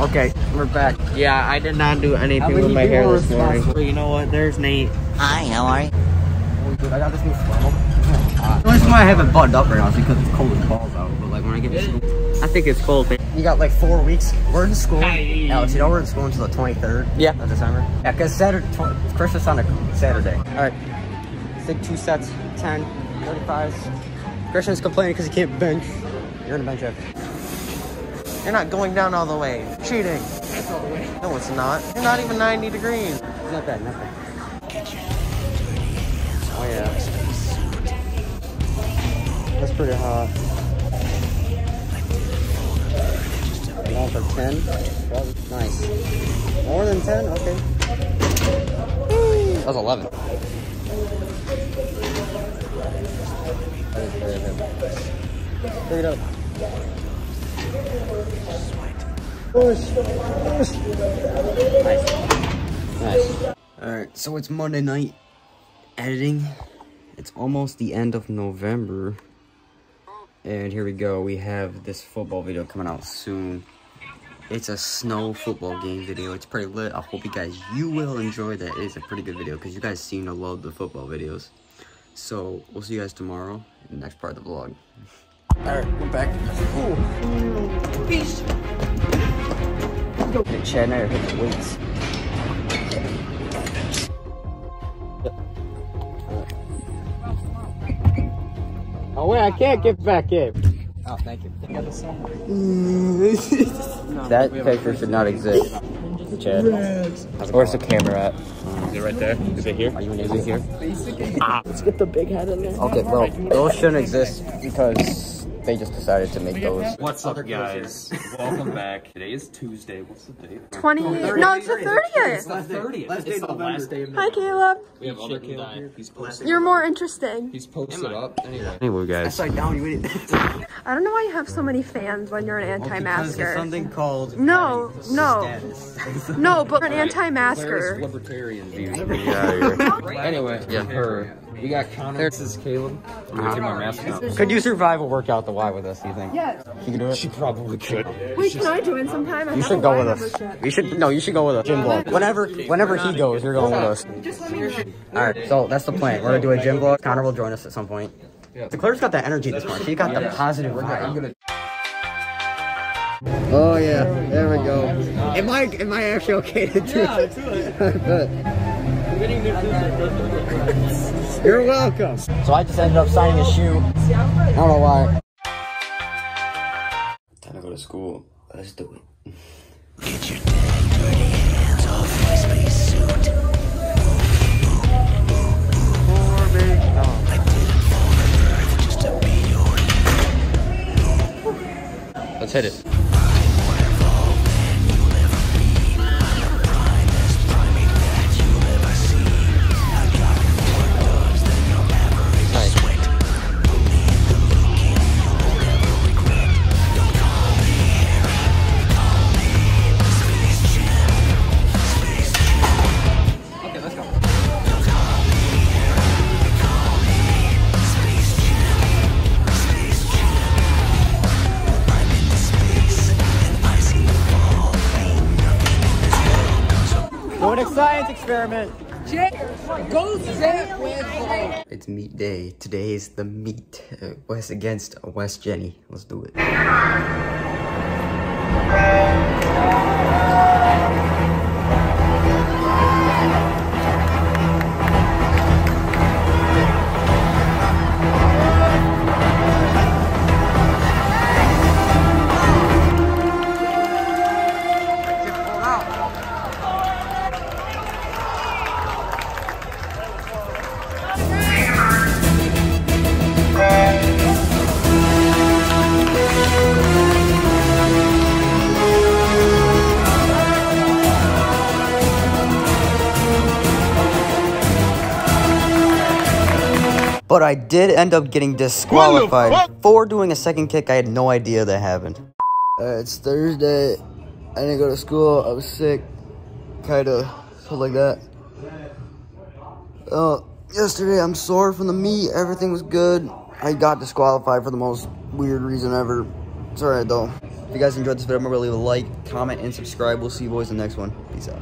Okay, we're back. Yeah, I did not do anything with my hair this morning. But you know what? There's Nate. Hi, how are you? Oh, dude, I got this new flannel. Uh, the reason why I haven't buttoned up right now is because it's cold as balls out. But like when I get to school, I think it's cold. man. you got like four weeks. We're in school. Alex, you know we're in school until the 23rd Yeah. of December. Yeah, because Saturday, Christmas on a Saturday. All right, take two sets, 10, 35s. Christian's complaining because he can't bench. You're gonna bench after. You're not going down all the way. Cheating. No, it's not. You're not even 90 degrees. Not bad, not bad. Oh yeah. That's pretty hot. Going for 10. Well, nice. More than 10? Okay. That was 11. That is very good. Pick it up. Push. Push. Nice. Nice. Alright, so it's Monday night. Editing. It's almost the end of November. And here we go. We have this football video coming out soon. It's a snow football game video. It's pretty lit. I hope you guys, you will enjoy that. It is a pretty good video because you guys seem to love the football videos. So, we'll see you guys tomorrow in the next part of the vlog. Alright, we're back. Peace. Hey, Chad and I are hitting weights. Oh wait, I can't get back in. Oh, thank you. that picture should not exist. Chad. Where's the camera at? Is it right there? Is it here? Are you an Is it idiot? here? Ah. Let's get the big head in there. Okay, well, those shouldn't exist because they just decided to make those. What's up, guys? Welcome back. Today is Tuesday. What's the date? 20 no it's the 30th It's the 30th. it's the last day of hi caleb We have other Caleb here. He's posted. you're more interesting He's posted up. Anyway. Anyway, guys. Upside down, you idiot. i don't know why you have so many fans when you're an anti-masker something called no no status. no but an anti-masker libertarian views. Yeah, Anyway, Yeah. her. We got Connor. This is Caleb. I'm my mask off. Could you survive a workout the Y with us, do you think? yes You can do it? She probably could. wait can i join sometime I You should go with us. membership. You should, no, you should go with us. Gym vlog. Whenever, whenever he goes, you're going with us. just let me know Alright, so that's the plan. We're gonna do a gym vlog. Connor will join us at some point. The Claire's got that energy this morning. She got the positive vibe. Oh yeah, there we go. Am I am I actually okay to do it? You're welcome. So I just ended up signing a shoe. I don't know why. Time to go to school. Let's do it. Let's hit it. Doing a science experiment. It's meet day. Today is the meet. Uh, West against West Jenny. Let's do it. But I did end up getting disqualified for doing a second kick. I had no idea that happened. Uh, it's Thursday. I didn't go to school. I was sick. Kind of, stuff like that. Uh, yesterday I'm sore from the meet. Everything was good. I got disqualified for the most weird reason ever. It's alright though. If you guys enjoyed this video, remember to leave a like, comment, and subscribe. We'll see you boys in the next one. Peace out.